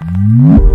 Música